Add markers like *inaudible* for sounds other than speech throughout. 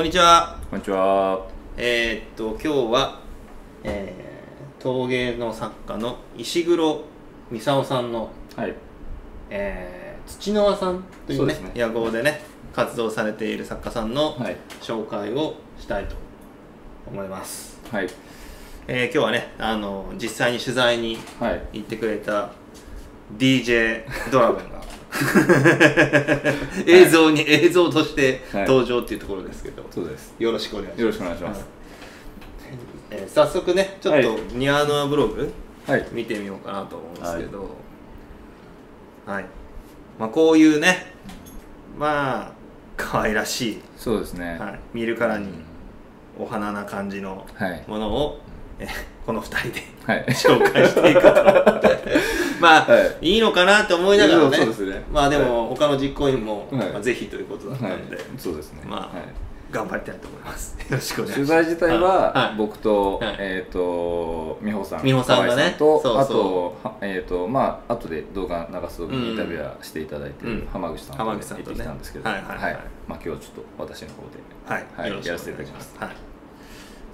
こんにちは。こんにちは。えー、っと今日は、えー、陶芸の作家の石黒美沙さんの、はい。えー、土の輪さんというね野号でね活動されている作家さんのはい。紹介をしたいと思います。はい。えー、今日はねあの実際に取材にはい。行ってくれた DJ ドラゴンが *laughs* 映像に、映像としてはい登場っていうところですけど、そうです。よろしくお願いします。よろしくお願いします。えー早速ねちょっとは庭のブログはい。見てみようかなと思うんですけどはい、まあ、こういうねまあ可愛らしい、そうですね。はい、見るからにお花な感じのはい。ものを、えこの2人ではい。*laughs* 紹介していくとまあ、、はい。いのかなと思いながらね。そうですね。まあでも他の実行委員も、はい。まあ、ぜひということだったはい。ので、。そうですね。まあはい。頑張りたいと思います。*laughs* よろしくお願いします。取材自体は僕とはい。えっと美穂さん、美穂さんがね。とあとはえっとまあ後で動画流す時にインタビューしていただいてうん。る浜口さんと浜口さんとね。行ってきたんですけど、はいはいはい。まあ今日はちょっと私の方で。はい、はい。よろしくやらせていただきます。はい、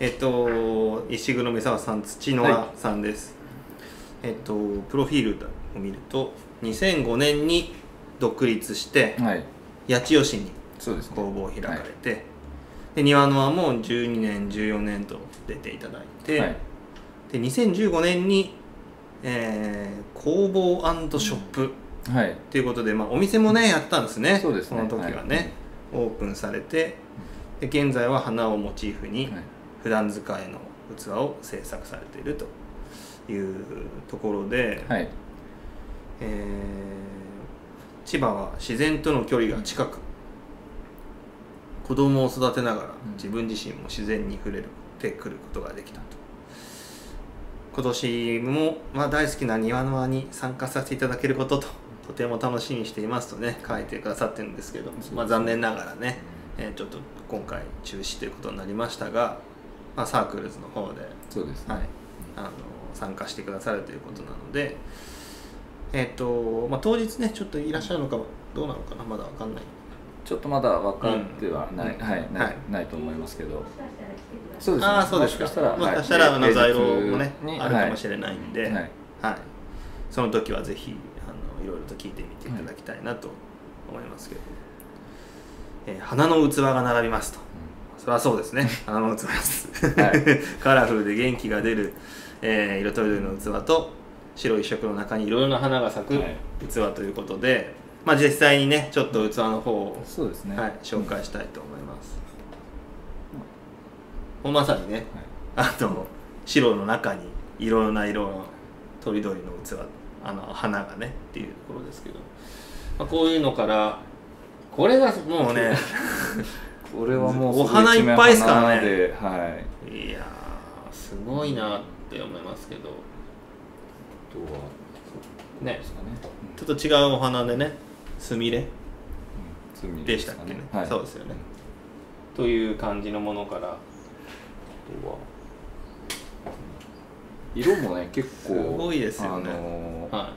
えっと石黒美沢さん土の輪さんです、えっとプロフィールを見ると2005年に独立してはい。八千代市に。工房を開かれて、で庭の輪も12年14年と出ていただいて、はい。で2015年に、えー工房ショップはい。ということで、まあ、お店もねやったんですねそうですねこの時はね、オープンされてで現在は花をモチーフにはい普段使いの器を制作されているというところで、はい。えー千葉は自然との距離が近く子供を育てながらん自分自身も自然に触れてくることができたと今年も、まあ、大好きな庭の輪に参加させていただけることととても楽しみにしていますとね書いてくださってるんですけど、まあ、残念ながらね、えーちょっと今回中止ということになりましたが、まあ、サークルズの方でそうですね。はい、あの参加してくださるということなので、えっ、と、まあ、当日ね、ちょっといらっしゃるのかどうなのかな、まだわかんない。ちょっとまだ分かってはない、うんはい、ない、はいないと思いますけど。そうですね。ああ、そうですか。もしかしたら、もしかしたら、あのはい在庫もね、あるかもしれないんで、はい。ははいい。その時はぜひ、あのいろいろと聞いてみていただきたいなと思いますけど、えー花の器が並びますと。それはそうですね、花の器です。はい *laughs* カラフルで元気が出る、えー色とりどりの器と白一色の中にいろいろな花が咲くはい。器ということで、まあ実際にねちょっと器の方を、そうですね。はい、紹介したいと思います、もうまさにねあの白の中にいろいろな色のとりどりの器あの花がねっていうところですけど、まあ、こういうのからこれがもうね *laughs* これはもうお花いっぱいですからね。はい。いやーすごいな。って思いますけど。あとはそうね。ね。ちょっと違うお花でねスミレうん。罪でしたっけね、はい。そうですよね。という感じのものから。あとは色もね結構すごいですよね。あのーは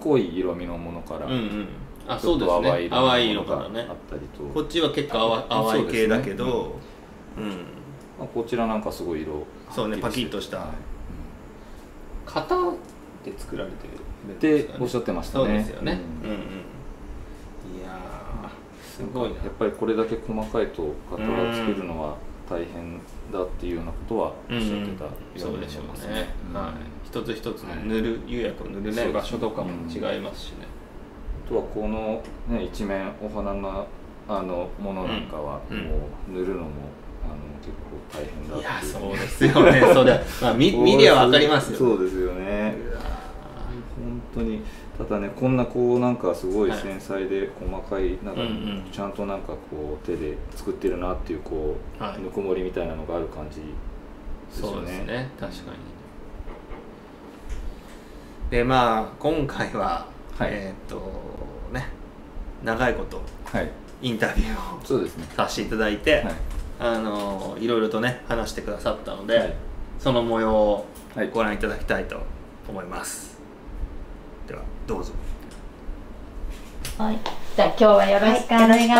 濃い色味のものから、いうんうん。あそうですね。と淡い色からね。あったりと、こっちは結構淡淡い系だけど。うん。まあ、こちらなんかすごい色そうねパキッとしたはい型で作られてるっておっしゃってましたね。そうですよね。ううんんうん。いやーすごいな。やっぱりこれだけ細かいと型を作るのは大変だっていうようなことはおっしゃってたようにそう思いでしょうね。ますね。うん。はい。一つ一つの塗る釉薬を塗るね場所とかも違いますしね。あとはこの、ね、一面お花のあのものなんかは、うん。うんもう塗るのも結構大変だいやそうですよね。それ *laughs* まあ見見りゃわかりますよ。そうですよね。本当に。ただねこんなこうなんかすごいはい繊細で細かいなんかちゃんとなんかこう手で作ってるなっていうこう、はいぬくもりみたいなのがある感じですよそうですね。ね確かに。でまあ今回は、はい。えーっとね長いことはい、インタビューを。させていただいて、はい、あのいろいろとね話してくださったので、はいその模様をはいご覧いただきたいと思います、ではどうぞはい。じゃあ今日はよろしくお願いしま。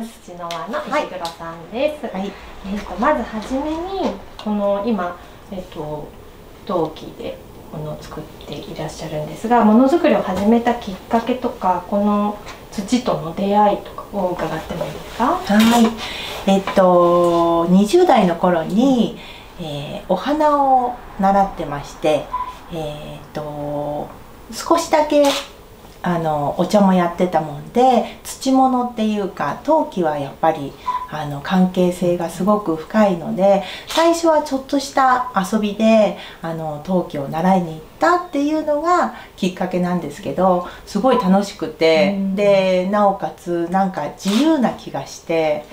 ます土の輪の石黒さんです。はいえっ、とまずはじめにこの今えっ、と陶器でものを作っていらっしゃるんですが、ものづくりを始めたきっかけとかこの土との出会いとかを伺ってもいいですか？はい、えっと20代の頃に、えーお花を習ってまして、えっと少しだけあのお茶もやってたもんで土物っていうか陶器はやっぱりあの関係性がすごく深いので最初はちょっとした遊びであの陶器を習いに行ったっていうのがきっかけなんですけどすごい楽しくて、うんでなおかつなんか自由な気がして、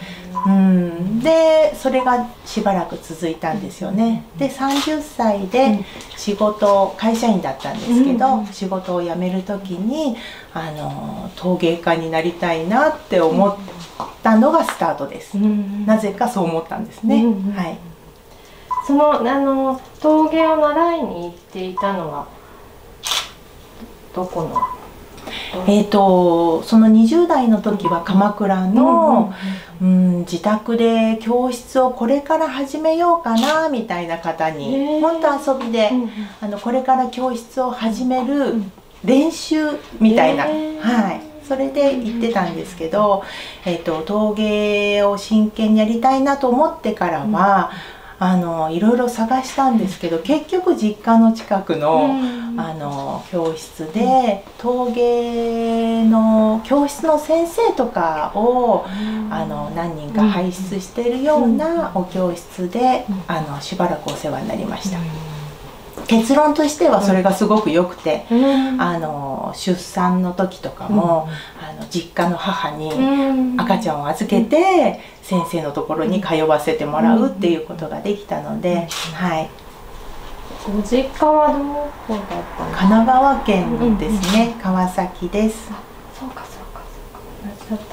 うん、でそれがしばらく続いたんですよね。で30歳で仕事会社員だったんですけど、うん仕事を辞める時にあの陶芸家になりたいなって思ったのがスタートです。うんなぜかそう思ったんですね。うんはい。そのあの陶芸を習いに行っていたのはどこの？えー、とその20代の時は鎌倉の、うん自宅で教室をこれから始めようかなみたいな方へにー。本当遊びで、うんあのこれから教室を始めるん練習みたいな、はい、それで行ってたんですけど、えー、と陶芸を真剣にやりたいなと思ってからは、あのいろいろ探したんですけど結局実家の近くの、うん。あの教室で陶芸の教室の先生とかをあの何人か輩出しているようなお教室でうん。あのしばらくお世話になりました結論としてはそれがすごく良くてうん。あの出産の時とかもあの実家の母にうん。赤ちゃんを預けて先生のところに通わせてもらうっていうことができたので、はい、ご実家はどこだった神奈川県ですね。川崎です。そうかそうか。そうか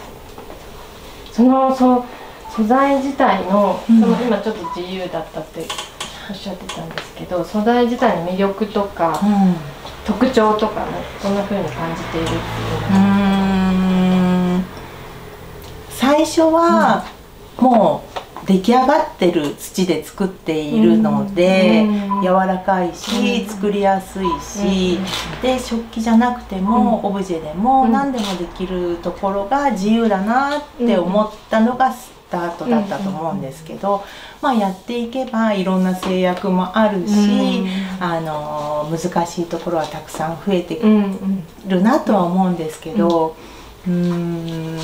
そのそう素材自体の,、うん。その今ちょっと自由だったっておっしゃってたんですけど素材自体の魅力とか、うん。特徴とかねどんな風に感じているっていううーん。最初はもう出来上がってる土で作っているので、うん。柔らかいし、うん。作りやすいし、で食器じゃなくても、オブジェでもうん。何でもできるところが自由だなって思ったのがスタートだったと思うんですけど、まあやっていけばいろんな制約もあるし、あの難しいところはたくさん増えてうんうんるなとは思うんですけどうーん。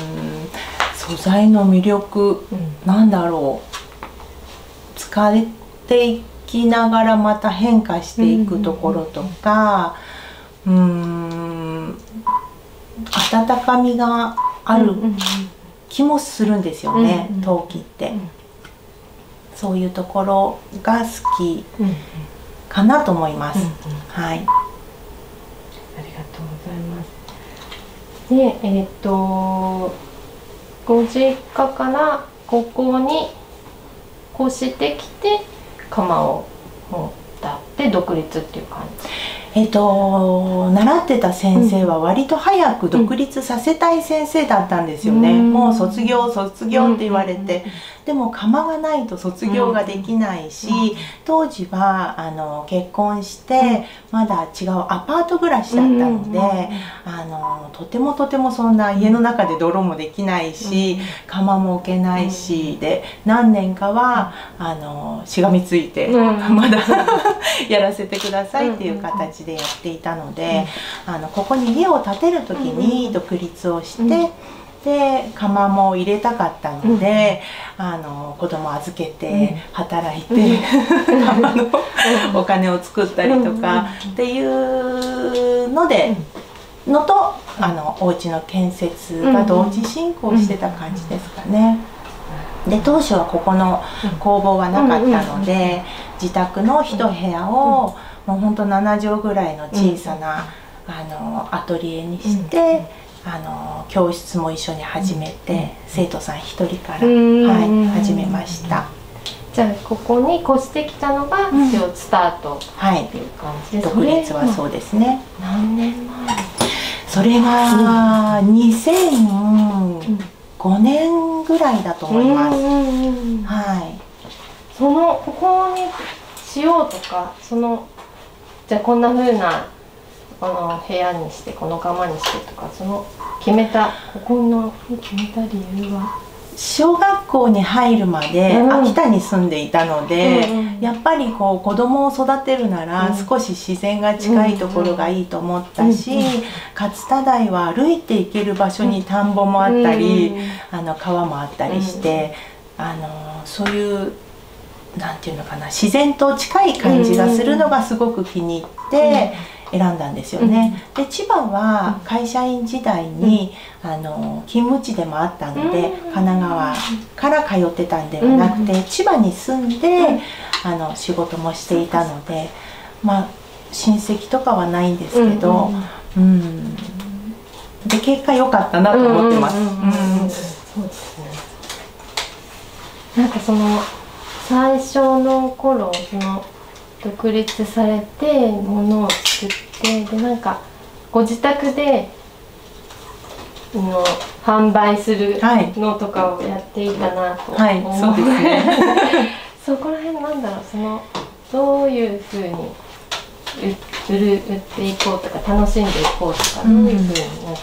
素材の魅力うん。なんだろう。使っていきながらまた変化していくところとかうーん温かみがある気もするんですよね、うんうん。陶器って、うん。そういうところが好きかなと思います、はい。ありがとうございます。で、えっ、とご実家からここに越してきて窯を持ったって独立っていう感じ。えっと習ってた先生は割と早く独立させたい先生だったんですよね、うん。もう卒業卒業って言われて、でも窯がないと卒業ができないし、当時はあの結婚して、まだ違うアパート暮らしだったので、あのとてもとてもそんな家の中で泥もできないし、窯も置けないし、で何年かはあのしがみついて、うん。まだ *laughs* やらせてくださいっていう形でやっていたので、あのここに家を建てる時に独立をして。うんで窯も入れたかったので、あの子供預けて働いて、窯のお金を作ったりとかっていうので、のとあのお家の建設が同時進行してた感じですかね。で当初はここの工房がなかったので、自宅の一部屋をもうほんと7畳ぐらいの小さな、あのアトリエにして、あの教室も一緒に始めて、生徒さん一人から、うん。はい、始めました。じゃあここに越してきたのがうん。一応スタートはい。っていう感じで、独立はそうですね。何年前？それが2005年ぐらいだと思います、はい。そのここにしようとかそのじゃあこんな風なこの部屋にしてこの釜にしてとかその決めたここの決めた理由は？小学校に入るまでうん。秋田に住んでいたので、やっぱりこう子供を育てるならうん。少し自然が近いところがいいと思ったし、勝田台は歩いて行ける場所に田んぼもあったり、あの川もあったりして、あのそういうなんていうのかな自然と近い感じがするのがすごく気に入って選んだんですよね。で千葉は会社員時代に、あの勤務地でもあったので、うん。神奈川から通ってたんではなくて、千葉に住んで、あの仕事もしていたのでまあ親戚とかはないんですけど、うん。で結果良かったなと思ってます。うんうんうんうん。うん。そうですね。なんかその最初の頃その独立されて物を作ってでなんかご自宅での販売するはい。のとかをやっていたなと思はい、そうですね。*laughs* そこら辺なんだろう。そのどういうふうに売売る売っていこうとか楽しんでいこうとか、うん。どういうふうになんか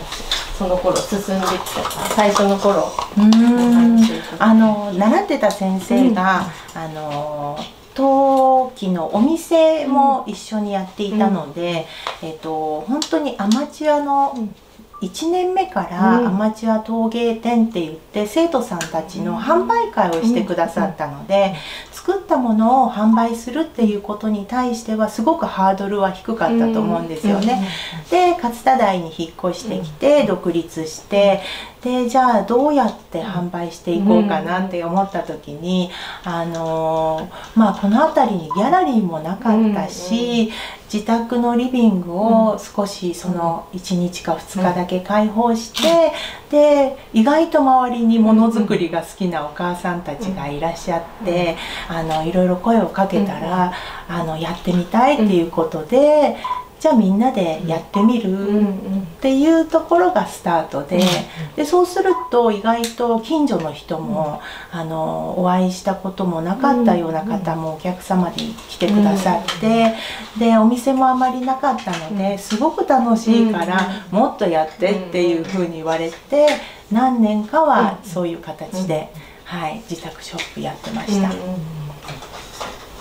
その頃進んできたか最初の頃。うーん。あの習ってた先生が、あの陶器のお店も一緒にやっていたので、えっと本当にアマチュアのうん。1年目からうん。アマチュア陶芸展って言って生徒さんたちの販売会をしてくださったので作ったものを販売するっていうことに対してはすごくハードルは低かったと思うんですよね。で勝田台に引っ越してきて独立してでじゃあどうやって販売していこうかなって思った時にあのーまあこの辺りにギャラリーもなかったし自宅のリビングを少しその1日か2日だけ開放してで意外と周りにものづくりが好きなお母さんたちがいらっしゃってあのいろいろ声をかけたらあのやってみたいっていうことでじゃあみんなでやってみるっていうところがスタートででそうすると意外と近所の人も、あのお会いしたこともなかったような方もお客様で来てくださって、でお店もあまりなかったので、すごく楽しいから、もっとやってっていうふうに言われて何年かはそういう形で、はい、自宅ショップやってました。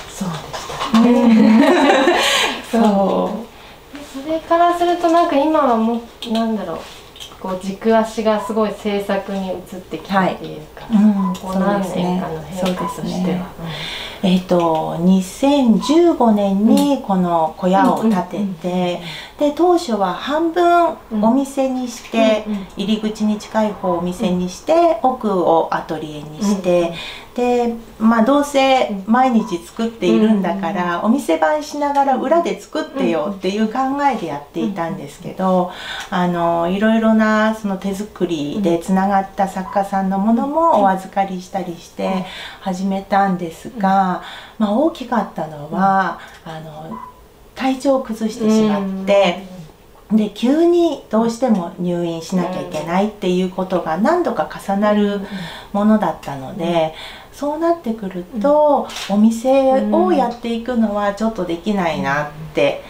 そうでしたね。*laughs* *laughs* そう。でそれからするとなんか今はもうなんだろうこう軸足がすごい制作に移ってきたっていうか、うん、ここ何年かの変化としては。ねえっ、と2015年にこの小屋を建てて、で当初は半分お店にして、うんうん入り口に近い方をお店にして、奥をアトリエにして、でまあどうせ毎日作っているんだから、お店番しながら裏で作ってよっていう考えでやっていたんですけど、あのいろいろなその手作りでつながった作家さんのものもお預かりしたりして始めたんですが、まあ、大きかったのは、あの体調を崩してしまって。で急にどうしても入院しなきゃいけないっていうことが何度か重なるものだったので、そうなってくると、お店をやっていくのはちょっとできないなって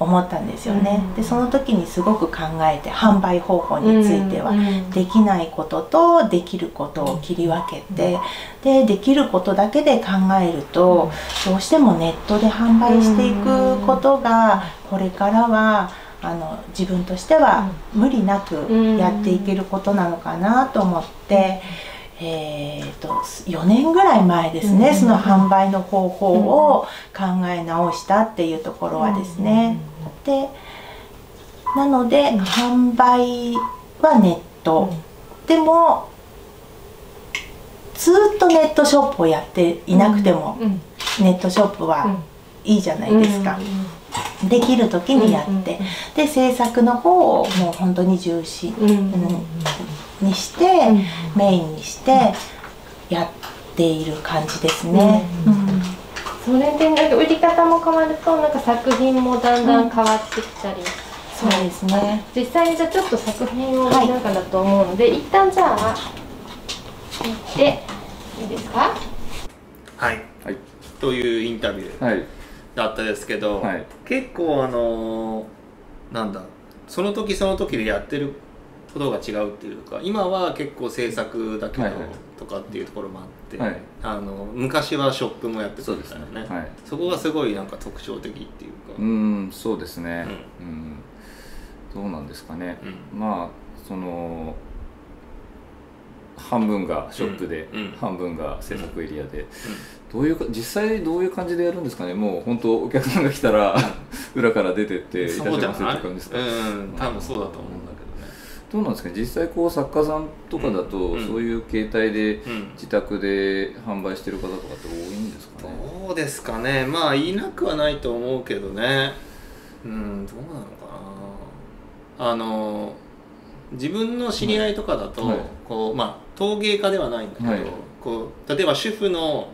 思ったんですよね。うん。でその時にすごく考えて販売方法については、うん。できないこととできることを切り分けて、でできることだけで考えると、どうしてもネットで販売していくことがこれからはあの自分としては無理なくやっていけることなのかなと思って。えー、と4年ぐらい前ですね、うんその販売の方法を考え直したっていうところはですね、でなので、うん。販売はネット、でもずっとネットショップをやっていなくても、うんネットショップはいいじゃないですか、できる時にやって、で制作の方をもう本当に重視、うんうん。うんにして、メインにしてやっている感じですね。ううん。んそれでなんか売り方も変わるとなんか作品もだんだん変わってきたり。そうですね。実際にじゃあちょっと作品を見ながらと思うので、一旦じゃあ見ていいですか？はい。はい。というインタビューはい。だったですけど、はい。結構あのーなんだその時その時でやってることが違うっていうか今は結構制作だけどはいはい。とかっていうところもあって、はい。あの昔はショップもやってたそうですね。ねはい。そこがすごいなんか特徴的っていうか、うんそうですね。うん、どうなんですかね、うん。まあその半分がショップで、うん。うん。半分が制作エリアで、どういうか実際どういう感じでやるんですかね？もう本当お客さんが来たら裏から出てっていらっしますって感じですか、うん。多分そうだと思うんだどうなんですかね。実際こう作家さんとかだと、うん。そういう形態で自宅で販売してる方とかって多いんですかね。どうですかね。まあいなくはないと思うけどね。うんどうなのかな。あの自分の知り合いとかだと、はい。こうまあ陶芸家ではないんだけど、はい。こう例えば主婦の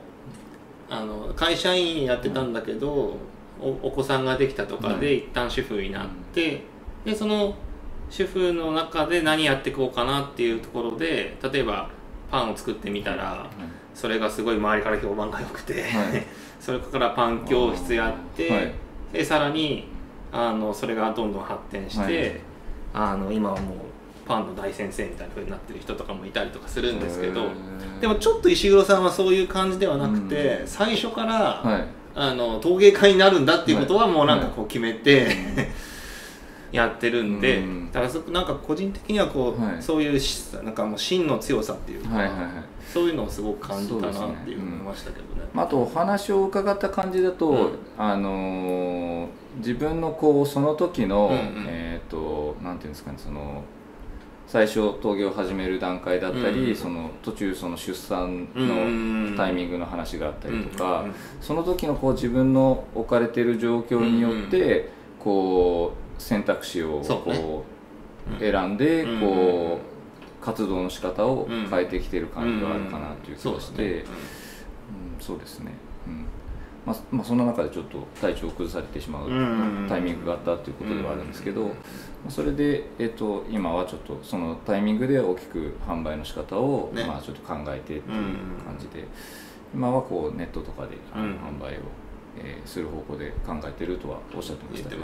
あの会社員やってたんだけど、おお子さんができたとかで、はい。一旦主婦になって、でその主婦の中で何やっていこうかなっていうところで例えばパンを作ってみたら、それがすごい周りから評判が良くて、はい。*laughs* それからパン教室やって、はい。でさらにあのそれがどんどん発展して、はい。あの今はもうパンの大先生みたいな風になってる人とかもいたりとかするんですけどでもちょっと石黒さんはそういう感じではなくて、うん。最初から、はい。あの陶芸家になるんだっていうことははいもうなんかこう決めて、やってるんで、うん。だからそなんか個人的にはこう、はい。そういうしなんかもう真の強さっていうか、はいはいはい。そういうのをすごく感じたなっていう思いましたけどね。まあ、あとお話を伺った感じだと、うん。あのー自分のこうその時の、うんうん。えっ、となんていうんですかねその最初陶芸を始める段階だったり、うん。うんその途中その出産うん。のタイミングの話があったりとか、うんうんその時のこう自分の置かれてる状況によって、こう選択肢をこううん。選んで、うん。こう活動の仕方を変えてきてる感じはあるかなという気がして。うん。うん、そうですね、うん。まあまあ、そんな中でちょっと体調を崩されてしまううん。タイミングがあったということではあるんですけど、うん。まあそれで、えっと今はちょっとそのタイミングで大きく販売の仕方を、ね。まあ、ちょっと考えてっていううん。感じで、今はこうネットとかで販売を、えーする方向で考えてるとはおっしゃってましたけど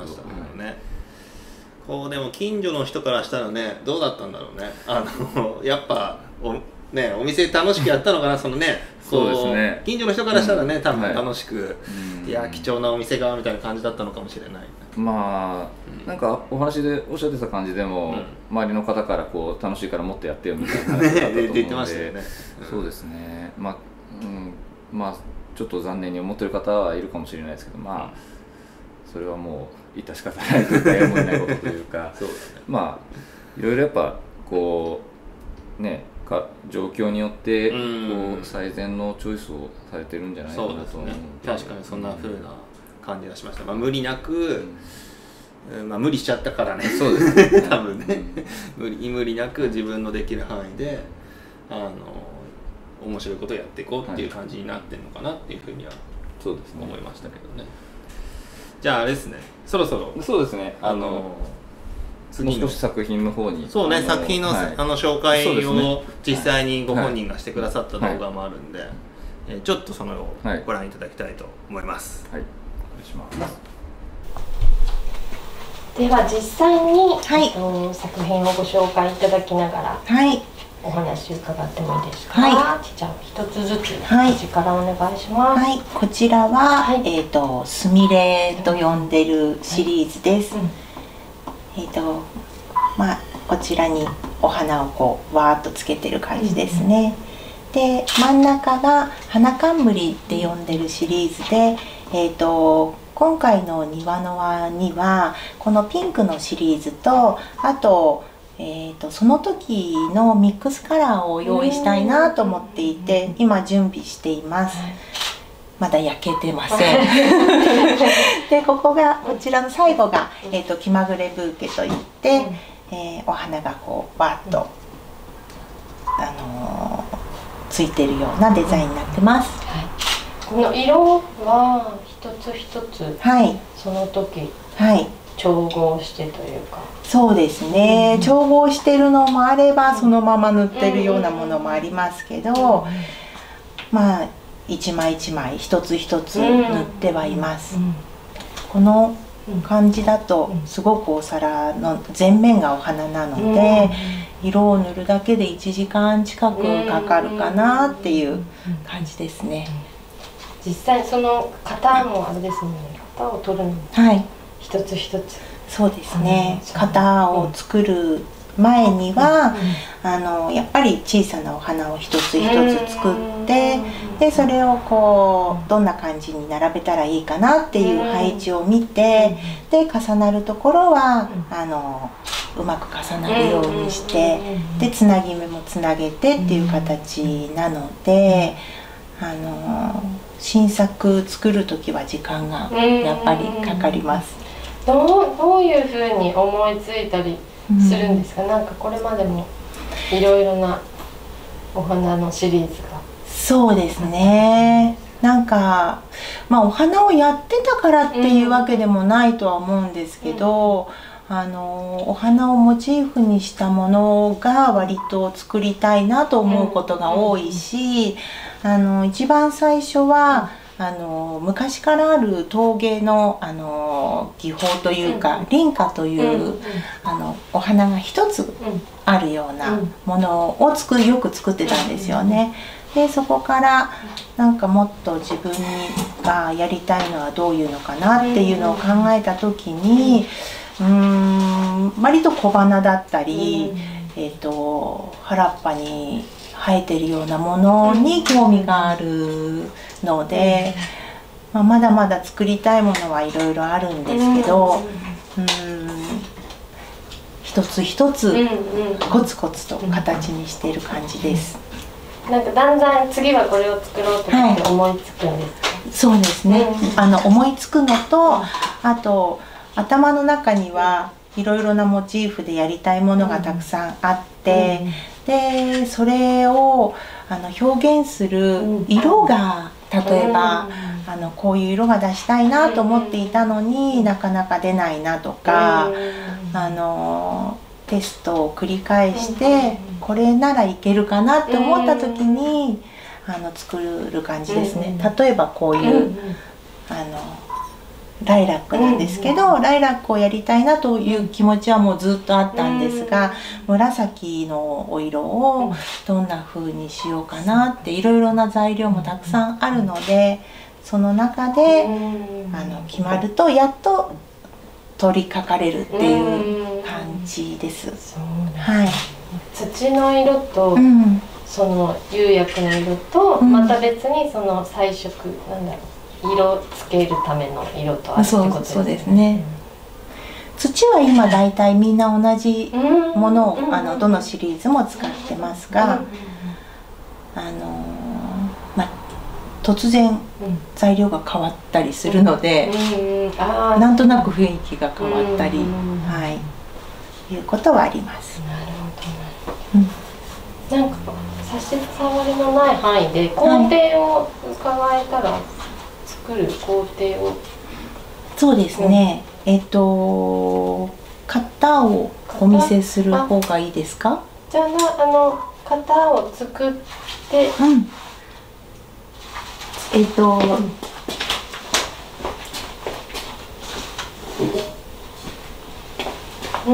こうでも近所の人からしたらねどうだったんだろうね。あの *laughs* やっぱお,、ね、お店楽しくやったのかな *laughs* そのねこそうですね。近所の人からしたらね、多分はい。楽しく、うん。いや貴重なお店がみたいな感じだったのかもしれない。まあ、うん。なんかお話でおっしゃってた感じでも、うん。周りの方からこう楽しいからもっとやってよみたいな話だったと思う *laughs* そうですね。まあ、うん、まあちょっと残念に思ってる方はいるかもしれないですけどまあそれはもう致し方ないというかやむを得ないことというか。*laughs* ね。まあいろいろやっぱこうねか状況によってこう最善のチョイスをされてるんじゃないかなと思うね。確かにそんな風な感じがしました、まあ、無理なく、うん。まあ、無理しちゃったからね。そうですね。*laughs* 多分ね。うん。無理無理なく自分のできる範囲であの面白いことをやっていこうっていう感じになってるのかなっていうふうにはそうですね。思いましたけどね、じゃああれですね。そろそろ。そうですね。あのあのも次の。う少し作品の方に。そうねあの作品の,、はい。あの紹介を実際にご本人がしてくださった動画もあるんで、えーちょっとそのをはい。ご覧いただきたいと思います、はい。お願いします。では実際に、はい。えっと作品をご紹介いただきながらはいお話伺ってもいいですか？はじゃあ一つずつはい私からお願いします。はい、こちらは、はいえっ、とすみれと呼んでるシリーズです。うんえっ、とまあこちらにお花をこうわーっとつけてる感じですね。で真ん中が花冠って呼んでるシリーズで、えっ、と今回の庭の輪にはこのピンクのシリーズとあとえー、とその時のミックスカラーを用意したいなと思っていて今準備しています。はい。まだ焼けてません。*laughs* でここがこちらの最後が、えー、と気まぐれブーケといって、えーお花がこうわっと、あのーついてるようなデザインになってます。はい。この色は一つ一つはい。その時。はい調合してというか。そうですね、調合してるのもあればそのまま塗ってるようなものもありますけど、まあ一枚一枚一つ一つ塗ってはいます、この感じだとすごくお皿の全面がお花なので、色を塗るだけで1時間近くかかるかなっていう感じですね、実際その型もあれですね。型を取るの。もはい一つ一つ。そうですね。うん型を作る前には、あのやっぱり小さなお花を一つ一つ作ってでそれをこうどんな感じに並べたらいいかなっていう配置を見てで重なるところはあのうまく重なるようにしてでつなぎ目もつなげてっていう形なのであの新作作る時は時間がやっぱりかかります。どうどういうふうに思いついたりするんですか、なんかこれまでもいろいろなお花のシリーズが。そうですね。なんかまあお花をやってたからっていうわけでもないとは思うんですけど、あのお花をモチーフにしたものが割と作りたいなと思うことが多いし、あの一番最初はあの昔からある陶芸のあの技法というか輪花という、あのお花が一つあるようなものを作るよく作ってたんですよね。でそこからなんかもっと自分がやりたいのはどういうのかなっていうのを考えた時にうーん割と小花だったり、えー、と原っぱに生えてるようなものに興味があるので、まあ、まだまだ作りたいものはいろいろあるんですけど。うーん。一つ一つうんうん。コツコツと形にしている感じです。なんかだんだん次はこれを作ろうと思って思いつくんですか、そうですね。うん。あの思いつくのと、あと頭の中にはいろいろなモチーフでやりたいものがたくさんあって、でそれをあの表現する色が例えば、あのこういう色が出したいなと思っていたのになかなか出ないなとか、あのテストを繰り返してこれならいけるかなって思った時にあの作る感じですね。例えばこういうあのライラックなんですけど、ライラックをやりたいなという気持ちはもうずっとあったんですが、紫のお色をどんな風にしようかなっていろいろな材料もたくさんあるのでその中で、あの決まるとやっと取り掛かれるっていう感じです。はい。土の色と、うん。その釉薬の色と、うん。また別にその彩色なんだろう色つけるための色とあるってそうことですそうですね。土は今だいたいみんな同じうんものを、うん。あのどのシリーズも使ってますが、あのーまあ突然うん材料が変わったりするので、うんなんとなく雰囲気が変わったり、うんはい、いうことはあります。なるほどななんか差し障りのない範囲で工程を伺えたら作る工程をそうですね。えっと型をお見せする方がいいですか？じゃあなあの型を作ってうん。えっと、うん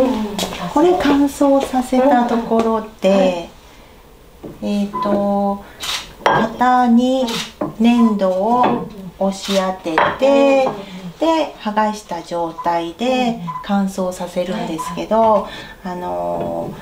うんこれ乾燥させたところで、えっと型に粘土を押し当てて、で剥がした状態で乾燥させるんですけど、あの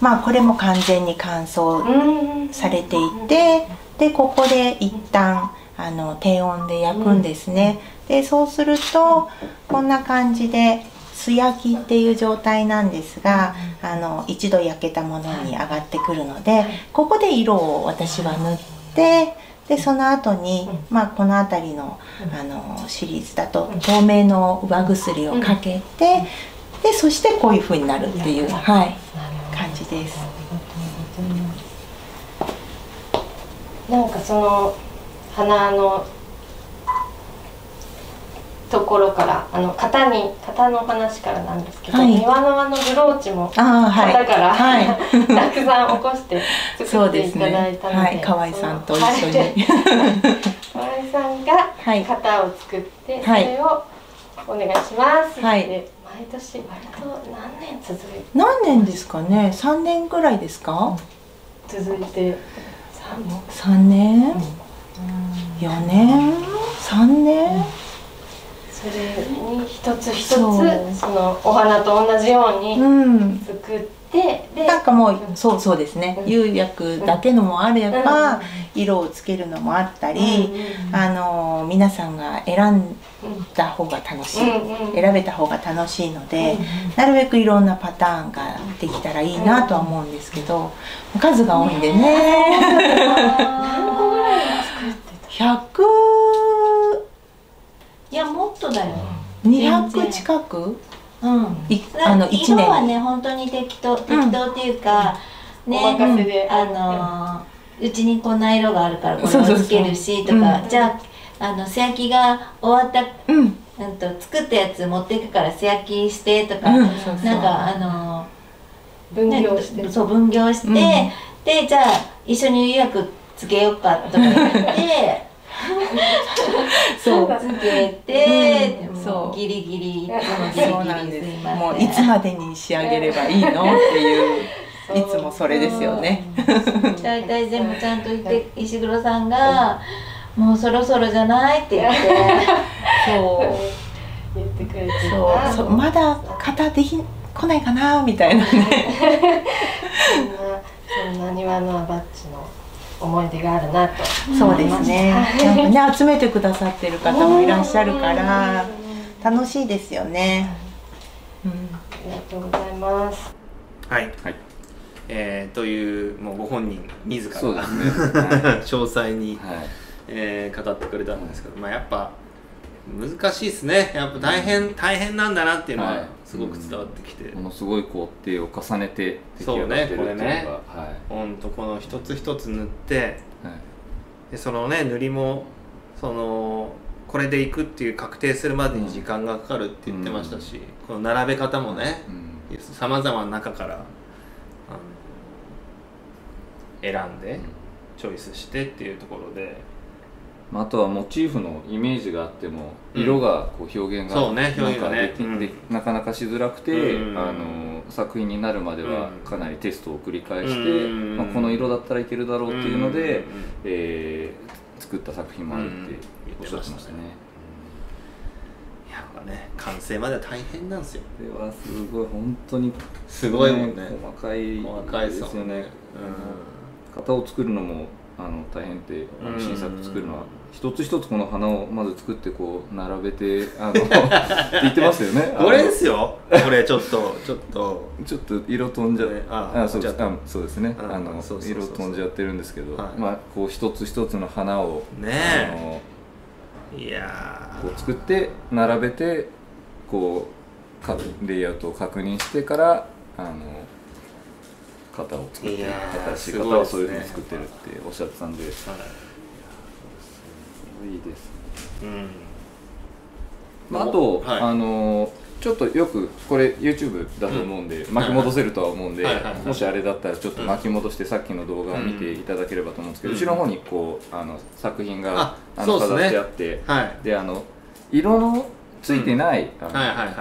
まあこれも完全に乾燥されていてでここで一旦あの低温で焼くんですね、でそうするとこんな感じで素焼きっていう状態なんですが、あの一度焼けたものに上がってくるのでここで色を私は塗ってでその後に、まあ、この辺りのあのシリーズだと透明の上薬をかけてでそしてこういう風になるっていう、はい、感じです。なんかその花のところからあの型に型の話からなんですけど、はい。庭のあのブローチも型から、はい。*laughs* たくさん起こして作っていただいたのではい。河合さんと一緒はい。に河合さんがはい。型を作って、はい。それをお願いします。って、はい。毎年割と何年続い何年ですかね？3年ぐらいですか？続いて三年。3年？4年？3年？それに一つ一つそのお花と同じようにうん。作ってでなんかもうそうそうですね。うん。釉薬だけのもあれうん。ば色をつけるのもあったりうんあの皆さんが選んだ方が楽しい。うんうん。選べた方が楽しいのでなるべくいろんなパターンができたらいいなとは思うんですけど数が多いんでね。*laughs* 何個ぐらい作ってた？100いやもっとだよ、200近く？うん、いあの1色は年ね本当に適当適当っていうか、ねお任せで。あのーうちにこんな色があるからこれをつけるしとか。うん。じゃああの素焼きが終わった、うん。うん、と作ったやつ持っていくから素焼きしてとか、うん。そうそうなんかあの分業して。そう分業して、うん。でじゃあ一緒に予約つけようかとか言って。*laughs* そう。つけて、うん。そう。ギリギリいつもギリ。ギリそうなんです。いませんもういつまでに仕上げればいいの？*laughs* っていういつもそれですよね。*laughs* 大体全部ちゃんと言って石黒さんが「もうそろそろじゃない?」って言って。そう。言ってくれてそう。まだ型でき来ないかな？みたいなね。*laughs* そんなそんな庭のアバッチの思い出があるなと。そうですね。やっぱね集めてくださってる方もいらっしゃるから楽しいですよね、うん、ありがとうございます。はい、はい。えーというもうご本人自ら。そうですね。*laughs* 詳細に、はい。えー語ってくれたんですけど、まあ、やっぱ難しいですね。やっぱ大変、大変なんだなっていうのははいすごく伝わってきて、ものすごい工程を重ねて出来そうね上がってるっていうのがこれね。はい。ほんとこの一つ一つ塗ってはい。でそのね塗りもそのこれでいくっていう確定するまでに時間がかかるって言ってましたし、この並べ方もねうん。さまざまな中から選んでチョイスしてっていうところでまああとはモチーフのイメージがあってもうん。色がこう表現がなんかなかなかしづらくて、うん。あの作品になるまではうん。かなりテストを繰り返して、うん。まあ、この色だったらいけるだろうっていうので、うん。えー作った作品もあるっておっしゃってましたね。やっぱね完成までは大変なんですよ。これはすごい本当にすごいもんね。細かい細かいでよね。ですすよね。型を作るのもあの大変って新作作るのは一つ一つこの花をまず作ってこう並べてあの *laughs* って言ってますよね。これですよ。これちょっとちょっと。ちょっと色飛んじゃねああそうです。じゃああそうですね。うんあの色飛んじゃってるんですけど、はい。まあこう一つ一つの花をねあのいやこう作って並べてこうかレイアウトを確認してからあの型を作って新しい型をそういうふうに作ってるっておっしゃってたんで。ーはい。いいですうん。まあ、あと、はい。あのちょっとよくこれ YouTube だと思うんで、巻き戻せるとは思うんで、もしあれだったらちょっと巻き戻してさっきの動画を見ていただければと思うんですけど、うろの方にこうあの作品があの飾ってあってはい。であの色のついてない、あの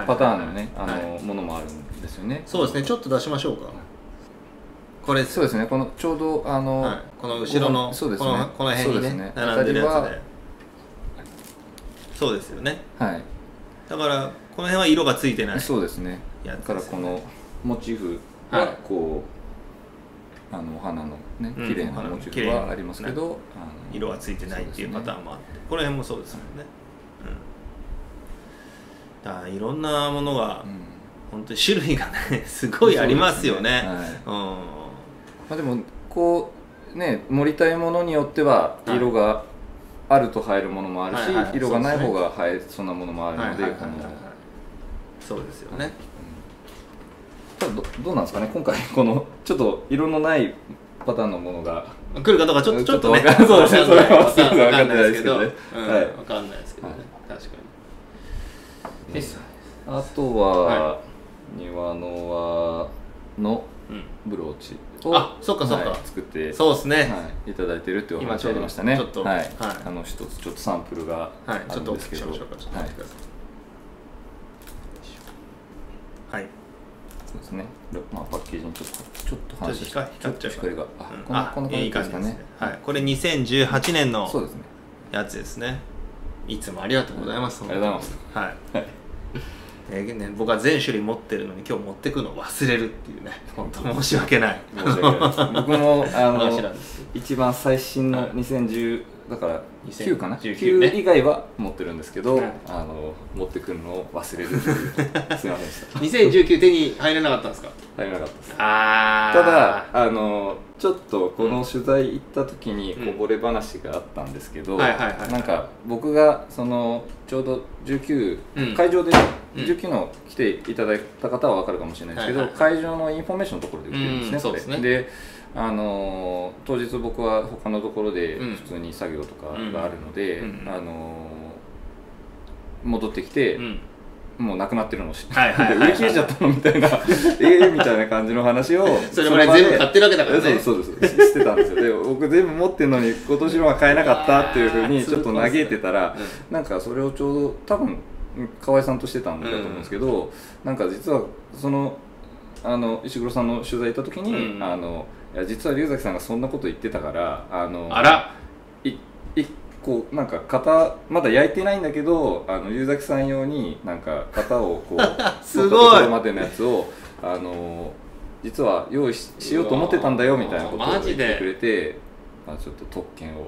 パターンのねあの、はいものもあるんですよね。そうですね。ちょっと出しましょうかこれ。そうですね。このちょうどあの、はい、この後ろのそうですね。このこの辺にねね。並んでるやつで。そうですよね。はい。だからこの辺は色がついてないそうですね。やだからこのモチーフはこう、あのお花のねうん綺麗なモチーフはありますけど、色がついてないっていうパターンもあって、この辺もそうですもんね、うん、だいろんなものがうん。本当に種類がねすごいありますよね。うんまあ、でもこうね盛りたいものによってははい。色があると映えるものもあるし、はいはいはい。色がない方が映えそうなものもあるので、そうですよね。ただどどうなんですかね今回このちょっと色のないパターンのものが。来るかどうかちょっとちょっとね。そうですねそれはわかんないですけど。ねわかんないですけどうんはい。わかんないですけどね。確かに。ですあとは、は庭の輪のうんブローチ。あそっかそっか。はい作ってそうですね。はい、いただいてるっていうお話ありましたね。今ちょっとはい。はい。あの一つちょっとサンプルがあはいちょっとお聞きるんですけど。しましょうか。ちょっとはい。待ってくださいはい。そうですね、まあ、パッケージにちょっとちょっと反射ちょっと光光っちゃう光が。あ、うん。こんなこんな感いいじですかねねはい。これ2018年のそうですね。やつですね。いつもありがとうございます。ありがとうございます。はい。はいえーね、僕は全種類持ってるのに今日持ってくのを忘れるっていうね。*laughs* 本当申し訳ない。申し訳ない僕もあの *laughs* 一番最新のはい2010だから9かな？2019ね。9以外は持ってるんですけど、はい。あの持ってくるのを忘れる *laughs* すいませんでした。2019手に入れなかったんですか？入らなかったです。あただあのちょっとこの取材行った時にうん。こぼれ話があったんですけど、なんか僕がそのちょうど19、うん。会場でうん。19の来ていただいた方は分かるかもしれないですけど、会場のインフォメーションのところで売ってるんですね、これ。うんそうですね。であの当日僕は他のところでうん。普通に作業とかがあるので、うん。あの戻ってきて、うん。もうなくなってるのを知って、売り切れちゃったのみたいな *laughs* ええみたいな感じの話を *laughs* それぐらい全部買ってるわけだからね。そうですそうですしてたんですよで僕全部持ってるのに今年のは買えなかったっていうふうにちょっと嘆いてたらなんかそれをちょうど多分河合さんとしてたんだと思うんですけど、なんか実はそのあの石黒さんの取材行った時に、うんあのいや実は龍崎さんがそんなこと言ってたからあのあら。い一個なんか型まだ焼いてないんだけどあの龍崎さん用になんか型をこう *laughs* すごい。持ったところまでのやつをあの実は用意ししようと思ってたんだよみたいなことを言ってくれてあちょっと特権を。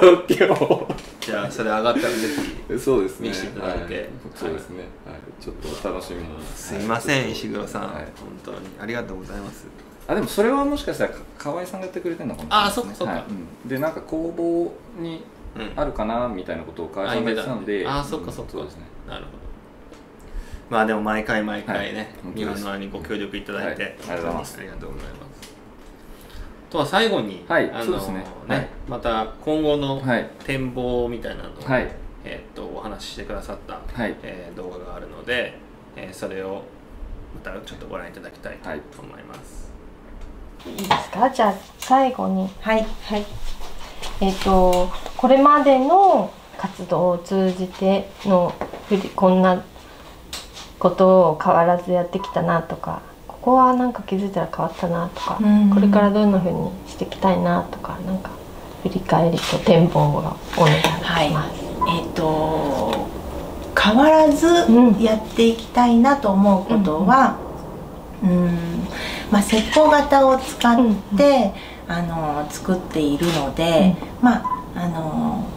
特権を？*laughs* じゃあそれ上がったらぜひそうですね。見せていただいて。はい。そうですね、はい、ちょっと楽しみに。すいません石黒さん、はい。本当に。ありがとうございますあでもそれはもしかしたらか河合さんがやってくれてるのかもしれないです、ね、あそっかそっか。はい。うん。でなんか工房にうん。あるかなみたいなことを河合さんが言ってたのであそっかそっか。そうですね。なるほど。まあでも毎回毎回ねはい。庭の輪にご協力いただいて、はい。ありがとうございます。ありがとうございます。とは最後に、はいあのねはい。また今後のはい。展望みたいなのを、はい。えーっとお話ししてくださった、はい。えー動画があるので、えーそれをまたちょっとご覧いただきたいとはい。思います、いいですか？じゃあ最後に。はい。はい。えっ、とこれまでの活動を通じてのこんなことを変わらずやってきたなとかここはなんか気づいたら変わったなとか、うん。これからどんな風にしていきたいなとかなんか振り返りと展望をお願いします。はい。えっ、と変わらずうん。やっていきたいなと思うことは、うんまあ、石膏型を使って、うんあの作っているので、まああの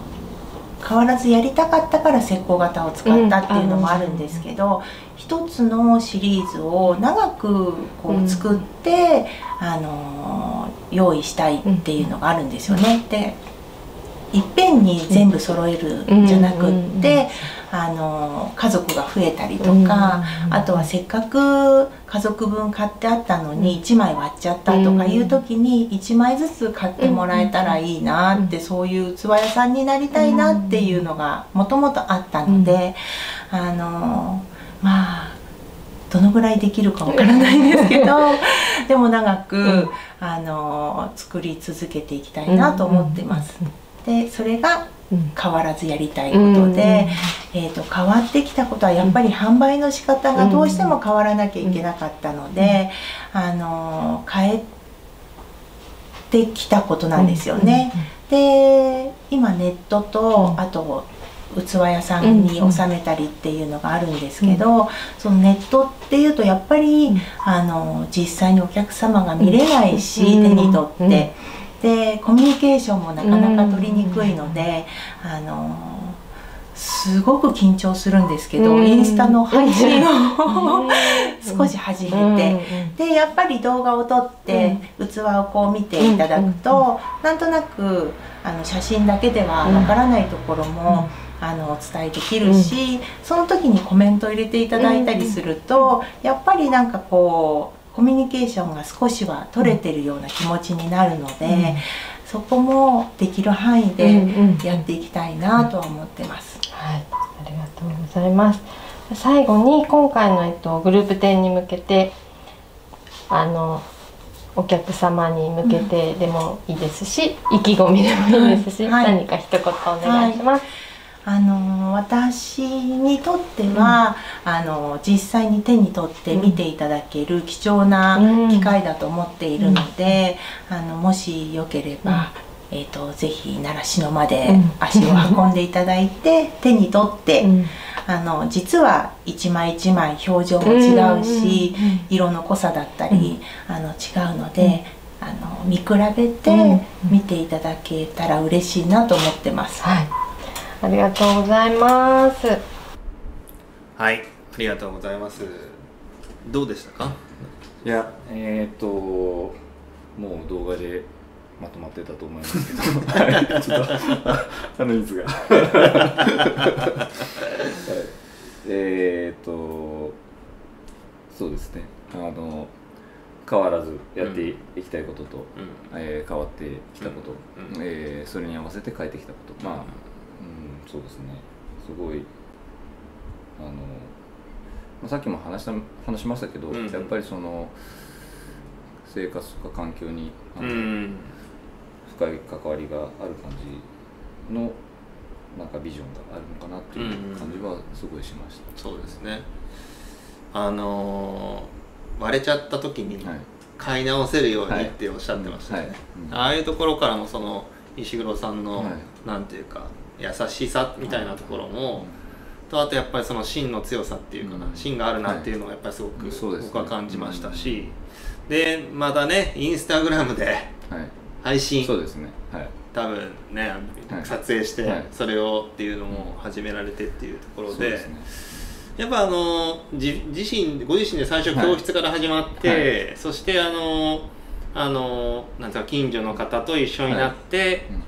変わらずやりたかったから石膏型を使ったっていうのもあるんですけど、一つのシリーズを長くこうん。う作って、あの用意したいっていうのがあるんですよね。でいっぺんに全部揃えるんじゃなくって、あの家族が増えたりとか、あとはせっかく家族分買ってあったのに1枚割っちゃったとかいう時に1枚ずつ買ってもらえたらいいなってそういう器屋さんになりたいなっていうのがもともとあったのであのまあどのぐらいできるかわからないんですけど *laughs* でも長くあの作り続けていきたいなと思ってます。でそれがうん。変わらずやりたいことで、えー、と変わってきたことはやっぱり販売の仕方がどうしても変わらなきゃいけなかったので、あの変えてきたことなんですよね。で今ネットと、うん。あと器屋さんに収めたりっていうのがあるんですけど、そのネットっていうとやっぱり、うん。あの実際にお客様が見れないし、うん手に取って。うんでコミュニケーションもなかなか取りにくいので、あのすごく緊張するんですけど、うん。インスタの配信をうん。*laughs* 少し始めて、でやっぱり動画を撮って、器をこう見ていただくと、なんとなくあの写真だけではわからないところも、あのお伝えできるし、その時にコメントを入れていただいたりすると、やっぱりなんかこうコミュニケーションが少しは取れてるような気持ちになるので、そこもできる範囲でやっていきたいなとは思ってます。はい、ありがとうございます。最後に今回の、えっと、グループ展に向けてあのお客様に向けてでもいいですし、意気込みでもいいですし、はい何か一言お願いします。あの私にとっては、あの実際に手に取って見ていただける貴重なうん。機会だと思っているので、あのもしよければ、えー、とぜひ習志野までうん。足を運んでいただいて、*laughs* 手に取って、うん。あの実は一枚一枚表情も違うし、色の濃さだったり、あの違うので、あの見比べてうん。見ていただけたら嬉しいなと思ってます。はい、ありがとうございます。はいありがとうございます。どうでしたか？いやえーっともう動画でまとまってたと思いますけど。はいちょっとあ鼻水 *laughs* が。はい。えーっとそうですね。あの変わらずやっていきたいことと、うん。えー変わってきたこと、うん。えーそれに合わせて変えてきたこと、まあ、うん、そうですね。すごいあの、まあ、さっきも話した話しましたけど、うんやっぱりその生活とか環境にあの、うん深い関わりがある感じのなんかビジョンがあるのかなっていう感じはすごいしましそうですね。あのー割れちゃった時に買い直せるようにはい。っておっしゃってましたね、ああいうところからもその石黒さんの、はい。なんていうか優しさみたいなところも、とあとやっぱりその芯の強さっていうかな、うん。芯があるなっていうのがやっぱりすごく僕は感じましたし、でまたねインスタグラムではい。配信そうですね。はい。多分ね、はい。撮影してはい。それをっていうのも始められてっていうところで、やっぱあのじ自身ご自身で最初はい教室から始まって、そしてあのあのなんか近所の方と一緒になって、うん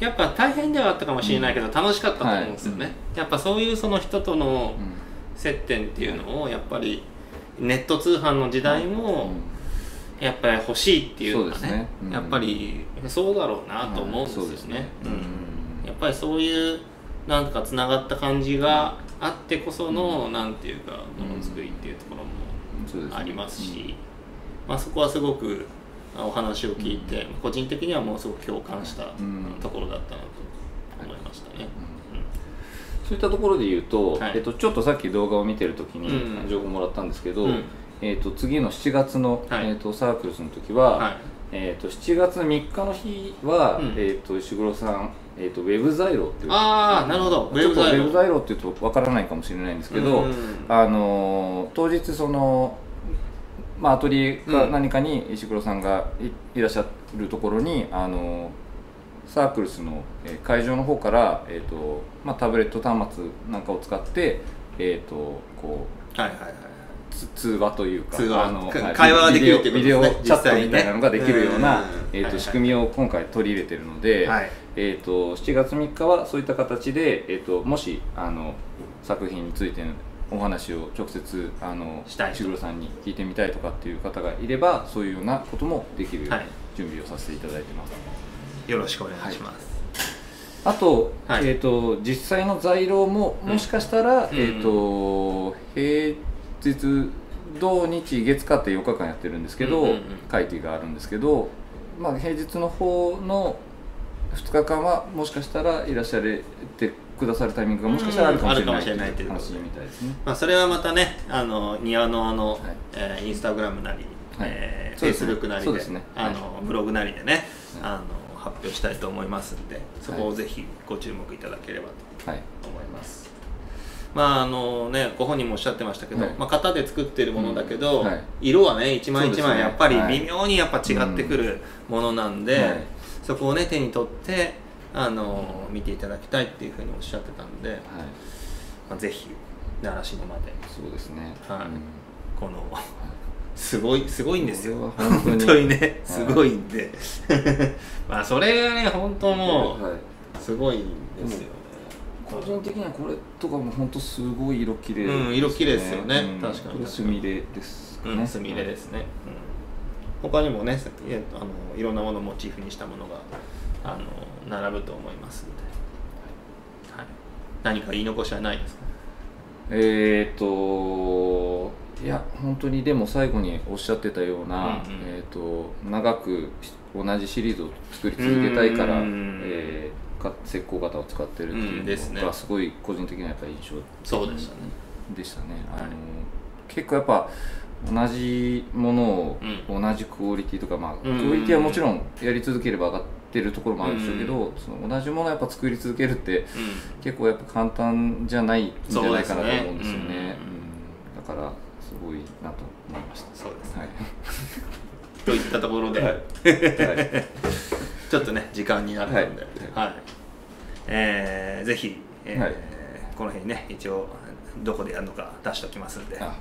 やっぱ大変ではあったかもしれないけど、楽しかったと思うんですよね、はい。やっぱそういうその人とのうん。接点っていうのをやっぱりネット通販の時代もやっぱり欲しいっていうのがねね。うん。やっぱりそうだろうなと思うんですよね,、そうですね。うん。やっぱりそういうなんかつながった感じがあってこその、なんていうかものづくりっていうところもありますし、まあ、そこはすごくあお話を聞いて、個人的にはもうすごく共感したうん。ところだったなと思いましたね。そういったところで言うと、はい。えっと、ちょっとさっき動画を見てる時にうん。情報もらったんですけど、うん。えっと、次の7月の、はい。えっと、サークルスの時は、はい。えっと、7月3日の日は、うん。えっと、石黒さん、えっと、ウェブザイロっていうああなるほど。ちょっとウェブロザイロっていうとわからないかもしれないんですけど、うん。あのー当日その、まあ、アトリエかうん何かに石黒さんがいいらっしゃるところに、あのーサークルスのえー会場の方から、えーとまあ、タブレット端末なんかを使って、えー、とこうはいはいはいつ通話というかあの会話ができるってビデオチャットみたいなのができるようなえー、と仕組みを今回取り入れてるので、はい。えー、と7月3日はそういった形で、えー、ともしあの作品についてのお話を直接あのしたい人石黒さんに聞いてみたいとかっていう方がいればそういうようなこともできるようはない。準備をさせていただいてます。よろしくお願いします。あと,、はい。えー、と実際の在廊ももしかしたら、うん。えー、と平日土日月火って4日間やってるんですけど、うんうんうん。会期があるんですけど、まあ、平日の方の2日間はもしかしたらいらっしゃれてくださるタイミングがもしかしたらあるかもしれないうんないという話で。みたいですね。まあ、それはまたねあの庭のあの、はい。えーインスタグラムなり、はい。えー、そうですね。Facebook なりでそうですね。あのブログなりでね、はい。あの発表したいと思いますんでそこをぜひご注目いただければとはい思います。まああのね、ご本人もおっしゃってましたけど、はい。まあ、型で作ってるものだけど、うん。はい。色はね一枚一枚やっぱりはい。微妙にやっぱ違ってくるものなんで、はい。そこをね手に取ってあの見ていただきたいっていうふうにおっしゃってたんで、はい、まあ、ぜひ習志野まで。そうですね。はい。うん。このすごいすごいんですよ。本当に。本当にねすごいんで。*laughs* まあそれがね本当もはい。うすごいんですよね。個人的にはこれとかも本当すごい色綺麗うん色綺麗ですよね。うん。確かにこれスミレですかね。うんすみれですね、うん、他にもねさあのいろんなものをモチーフにしたものがあの並ぶと思いますので、はい、何か言い残しはないですか？えっ、といや本当にでも最後におっしゃってたような、うんうん。えっ、と長く同じシリーズを作り続けたいから、うん。えーか石膏型を使ってるってうんいうのがすごい個人的にはやっぱり印象そうでしたね。でしたね。あのはい。結構やっぱ同じものをう同じクオリティとか、まあ、クうんオリティはもちろんやり続ければ上がってるところもあるでしょうけど、その同じものをやっぱ作り続けるってう結構やっぱ簡単じゃないんじゃないかなと思うんですよね。だからすごいなと思いました。んそうですはい。*laughs* といったところで、はい。はい。ちょっとね時間になるので、ははい。いえーぜひ、えーはい。この辺ね一応どこでやるのか出しておきますんで。あ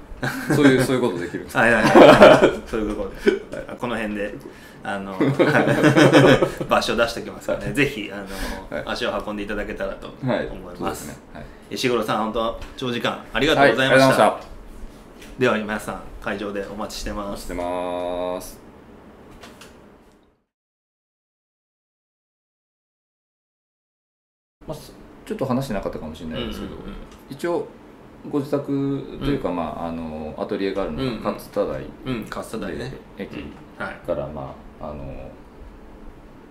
そういうそういうことできるんですか？はいはいはい、*laughs* そういうことで、この辺であの *laughs* 場所出しておきますからね、ぜひあの、はい足を運んでいただけたらと思はい。います。そうですね。はい。石黒さん、本当長時間ありがとはいうございました。ありがとうございまでは皆さん会場でお待ちしてます。してます。まあ、すちょっと話してなかったかもしれないですけど、うんうんうん一応ご自宅というか、まああのアトリエがあるのうんうんが勝田台うん、カスタダイね。駅はい。からまああの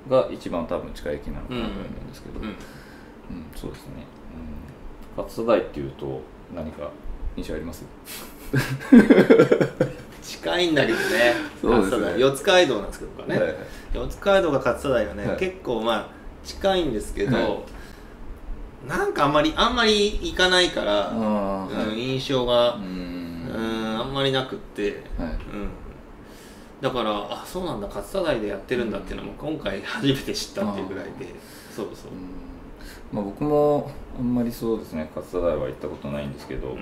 が一番多分近い駅なのかなと思うんですけど、うん。うんそうですね、うん、勝田台っていうと何か印象あります？*laughs* 近いんだけどね。そうですね。勝田台。四街道なんですけどね。はいはい。四街道が勝田台がね、はい。結構まあ近いんですけど、はなんかあんまりあんまり行かないから、うんはい。印象がう、ん。うん、あんまりなくって。はい。うん、だからあそうなんだ勝田台でやってるんだっていうのも今回初めて知ったっていうぐらいでそうそう。うん。まあ、僕もあんまりそうですね勝田台は行ったことないんですけど、うん。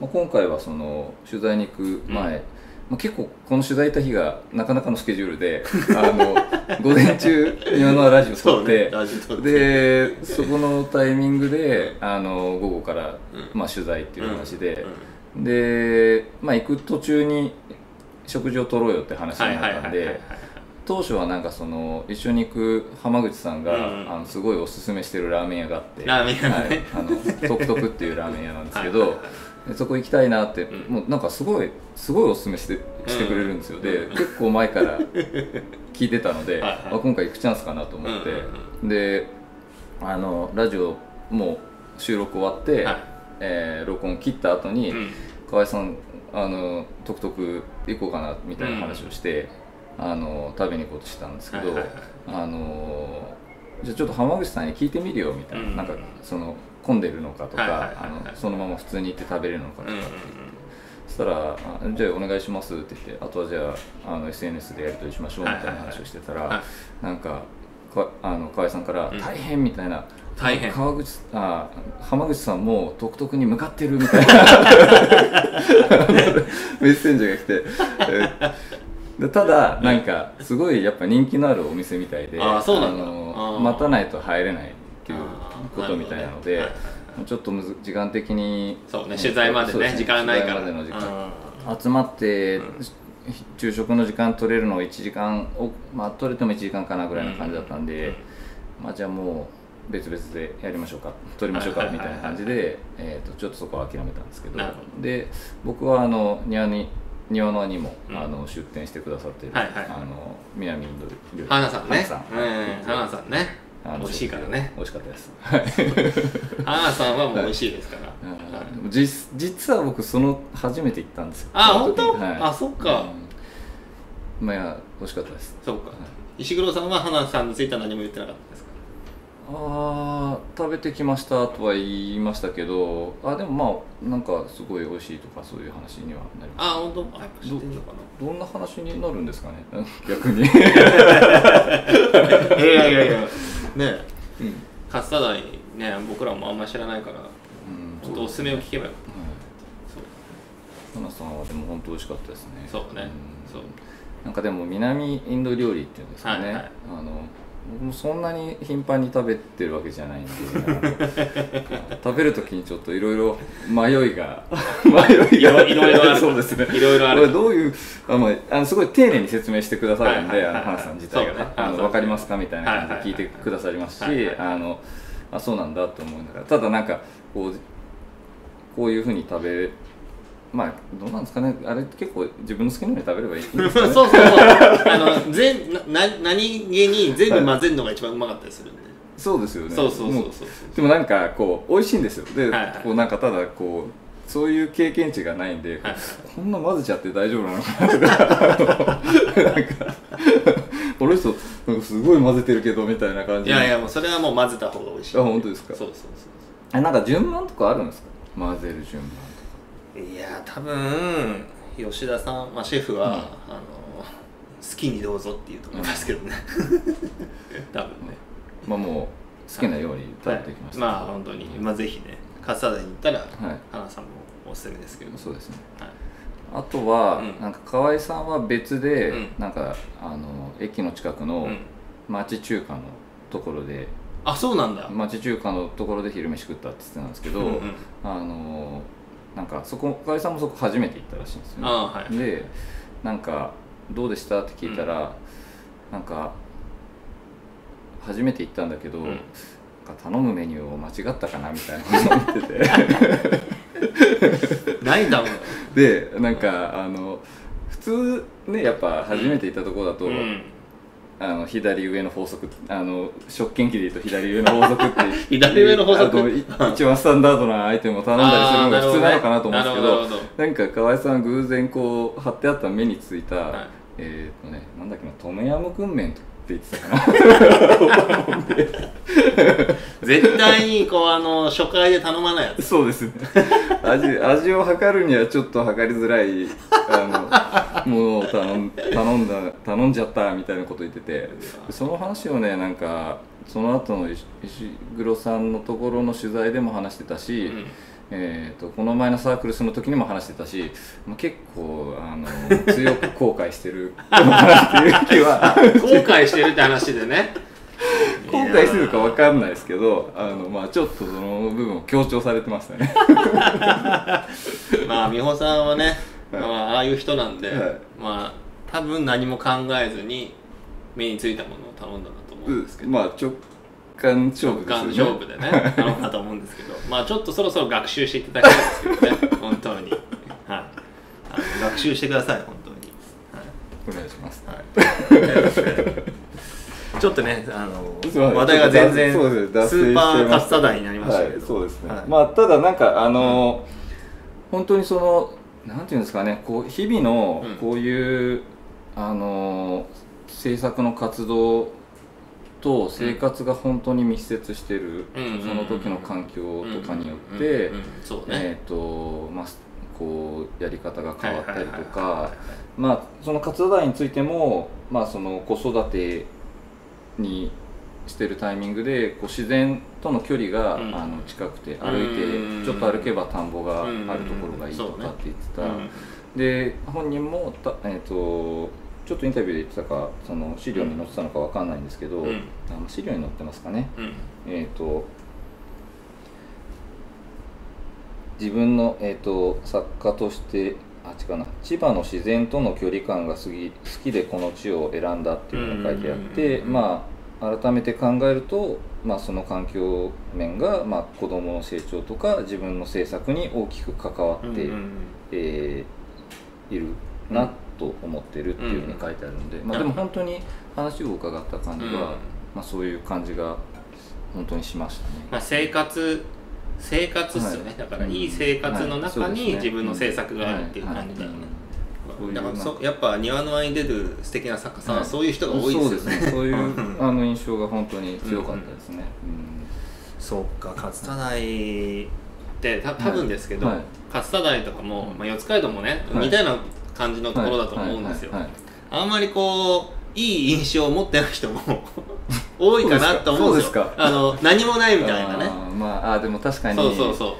まあ、今回はその取材に行く前、うん。まあ、結構この取材行った日がなかなかのスケジュールであの *laughs* 午前中今のラジオ撮って、ラジオ撮って。でそこのタイミングであの午後から、うん。まあ、取材っていう話でうん、で、まあ、行く途中に食事を取ろうよって話はいになったんで当初はなんかその一緒に行く浜口さんが、うんあのすごいおすすめしてるラーメン屋があってラーメン屋ね。はい、あのトクトクっていうラーメン屋なんですけど、はいそこ行きたいなって、うん。もうなんかすごいすごいおすすめしてしてくれるんですよ、でうん結構前から聞いてたのではいはい。あ今回行くチャンスかなと思って、であのラジオもう収録終わって、はい。えー録音切った後に、うん。河合さんあのトクトク行こうかなみたいな話をして、あの食べに行こうとしたんですけど、はいはいはい。あのじゃあちょっと浜口さんに聞いてみるよみたいな,、うん。なんかその混んでるのかとか、はいはいはいはい。あのそのまま普通に行って食べれるのかとか、うんうんそしたらあ「じゃあお願いします」って言ってあとはじゃああの SNS でやり取りしましょうみたいな話をしてたら、はいはい。なんかかあの河合さんから「うん。大変」みたいな。大変。川口あ浜口さんもトクトクに向かってるみたいな。*laughs* メッセンジャーが来て、えでただなんかすごいやっぱ人気のあるお店みたいであの待たないと入れないっていうことみたいなのでちょっとむず時間的にそうね取材までそうね時間ないからの時間。うん。集まって、うん。昼食の時間取れるの1時間おまあ取れても1時間かなぐらいな感じだったんで、まあじゃあもう別々でやりましょうか取りましょうかはいはいはいはい。みたいな感じで、えー、とちょっとそこは諦めたんですけどで僕はあの庭に庭の輪にも、うん。あの出店してくださってる、はいはい。あの南インド料理。花さんね。花さん。うん花さんね。美味しいからね。美味しかったです。*laughs* 花さんはもう美味しいですから。うん。実実は僕その初めて行ったんですよ。あ本当？はい。あそっか。うん。まあ美味しかったです。そうか。石黒さんは花さんについては何も言ってなかっああ食べてきましたとは言いましたけどあでもまあなんかすごい美味しいとかそういう話にはなりまあ本当？あやっぱ知ってんのかすどんな話になるんですかね？*laughs* 逆に、ないやいやいや。ねえ。うん。勝田台ね僕らもあんまり知らないからうん。本当おすすめを聞けばよ。はいそう。花さんはでも本当美味しかったですね。そうね。ん。そう。なんかでも南インド料理っていうんですかね、はいはい。あの僕もそんなに頻繁に食べてるわけじゃないんで。*laughs* 食べる時にちょっといろいろ迷いが。迷いが。*laughs* いろいろある。そうですね。いろいろあるどういうあのあのすごい丁寧に説明してくださるんで、花さん自体がね。あの分かりますかみたいな感じで聞いてくださりますし、あのあそうなんだと思いながらただなんかこうこういうふうに食べまあどうなんですかね。あれ結構自分の好きなように食べればいい。んですかねそうそうそう。あの全なな何気に全部混ぜるのが一番うまかったりするんで、そうですよね。そうそうそうもそう。でもなんかこう美味しいんですよ。で、はいはい。こうなんかただこうそういう経験値がないんで、はいこんな混ぜちゃって大丈夫なのかなとか。*laughs* なんかこの人なんかすごい混ぜてるけどみたいな感じいやいやもうそれはもう混ぜた方が美味しい。あ本当ですか。そうそうそう。えなんか順番とかあるんですか。混ぜる順番いや多分吉田さん、まあ、シェフは、うん。あの好きにどうぞっていうと思いますけどね。*laughs* 多分ね。まあもう好きなように食べてきました、はい。まあ本当に。まあぜひねカツサダに行ったら、はい。花さんもおすすめですけど。そうですね。はい。あとは、うん。なんか河合さんは別で、うん。なんかあの駅の近くのうん。町中華のところで、あそうなんだ、町中華のところで昼飯食ったって言ってたんですけど、うんうん。あのなんかそこ河合さんもそこ初めて行ったらしいんですよね。あはい。でなんか「どうでした?」って聞いたら、なんか初めて行ったんだけど、うん。なんか頼むメニューを間違ったかなみたいなこと言ってて。何だろう。でなんかあの普通ねやっぱ初めて行ったところだと、うんあの左上の法則あの食券機で言うと左上の法則って *laughs* 左上の法則？一番スタンダードなアイテムを頼んだりするのが普通なのかなと思うんですけどなるほどなるほなんか河合さん偶然こう貼ってあった目についた、はい。えっ、とねなんだっけなトムヤムクンメンって言ってたかな *laughs* 絶対にこうあの初回で頼まないやつ。そうです。ね味味を測るにはちょっと測りづらいあのものを頼ん頼んだ頼んじゃったみたいなこと言ってて。その話をねなんかその後の石石黒さんのところの取材でも話してたし、うんえー、とこの前のサークルスの時にも話してたし、まあ、結構あの強く後悔してる。のかなっていう気は。後悔してるって話でね。後悔してるか分かんないですけどあの、まあ、ちょっとその部分を強調されてましたね。*laughs* まあ美穂さんはね、はい。まあ、ああいう人なんで、はい。まあ多分何も考えずに目についたものを頼んだんだと思うんですけど、まあ直感勝負直ですよね。感勝負でね。*laughs* 頼んだと思うんですけど。まあちょっとそろそろ学習していただきたいですけどね。*laughs* 本当に、はい、あの学習してください本当に、お願いします。はい。はい、ちょっとねあの話題が全然スーパーカスタダイになりましたけど、はい、そうですね、はい。まあただなんかあの本当にそのなんていうんですかねこう日々のうん。こういう、あの制作の活動と生活が本当に密接してる、うん。その時の環境とかによって、えっ、とまあこうやり方が変わったりとかはいまあその活動代についてもまあその子育てにしてるタイミングでこう自然との距離が、うん。あの近くて歩うん。いてちょっと歩けば田んぼがあるところがいいとうんかって言ってた、うん。で本人もた、えー、とちょっとインタビューで言ってたかその資料に載ってたのかわかんないんですけど、うん。あの資料に載ってますかね。うん。えっ、と自分の、えー、と作家としてあ違うな。千葉の自然との距離感が好き好きでこの地を選んだっていうのが書いてあってうんまあ改めて考えると、まあ、その環境面が、まあ、子どもの成長とか自分の制作に大きく関わって、うんうんえーいるなと思ってるっていうふうに書いてあるんで、まあ、でも本当に話を伺った感じは、うん。まあ、そういう感じが本当にしましたね。まあ、生活生活っすよね、はい。だからいい生活の中に自分の制作があるっていう感じだよね、うんだからそういうそやっぱ庭の輪に出る素敵な作家さんははい。そういう人が多いですよね、そうですね。そういううん。あの印象が本当に強かったですね。そうか勝田台ってた多分ですけど、はい。勝田台とかも、まあ、四街道もね、はい。似たような感じのところだと思うんですよ、あんまりこういい印象を持ってない人も *laughs* 多いかなと思うんですよ。あの何もないみたいなね。まああーでも確かに。そうそうそう。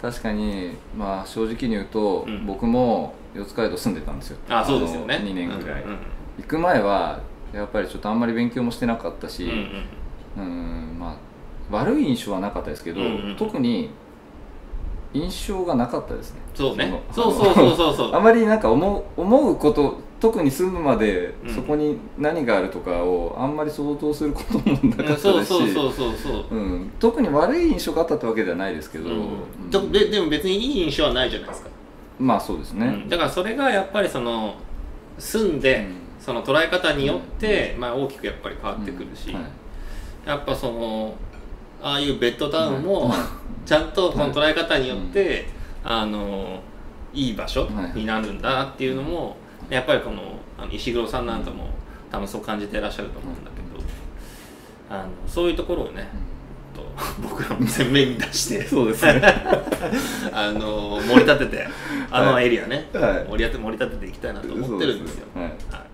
確かにまあ正直に言うと、うん。僕も四街道住んでたんですよ。あそうですよね。あの2年ぐらい、うんうん行く前はやっぱりちょっとあんまり勉強もしてなかったし、うんうんうん。まあ悪い印象はなかったですけど、うんうん。特に印象がなかったですね。そうね。のそうそうそうそうそう。*laughs* あまりなんか思う思うこと特に住むまでうん。そこに何があるとかをあんまり想像することもなかったですし、そうそうそうそうそう。うん、特に悪い印象があったってわけではないですけど、うん。とででも別にいい印象はないじゃないですか、まあそうですね、うん。だからそれがやっぱりその住んで、うん。その捉え方によって、まあ、大きくやっぱり変わってくるし、はい。やっぱそのああいうベッドタウンも、はいちゃんとこの捉え方によって、あのいい場所はいになるんだなっていうのも、やっぱりこのあの石黒さんなんかも多分そう感じていらっしゃると思うんだけど、あのそういうところをね、と *laughs* 僕らも前面に出してそうですね。*laughs* あの盛り立ててあのエリアね、はい。盛り立て盛り立てていきたいなと思ってるんですよ。はい